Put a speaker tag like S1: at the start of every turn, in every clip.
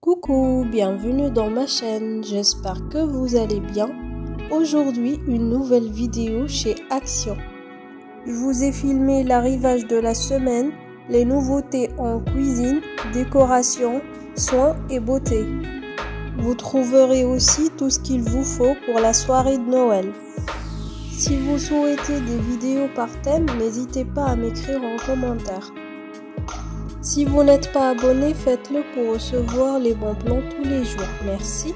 S1: Coucou, bienvenue dans ma chaîne, j'espère que vous allez bien. Aujourd'hui, une nouvelle vidéo chez Action. Je vous ai filmé l'arrivage de la semaine, les nouveautés en cuisine, décoration, soins et beauté. Vous trouverez aussi tout ce qu'il vous faut pour la soirée de Noël. Si vous souhaitez des vidéos par thème, n'hésitez pas à m'écrire en commentaire. Si vous n'êtes pas abonné, faites-le pour recevoir les bons plans tous les jours. Merci.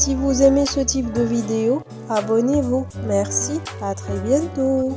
S1: Si vous aimez ce type de vidéo, abonnez-vous. Merci, à très bientôt.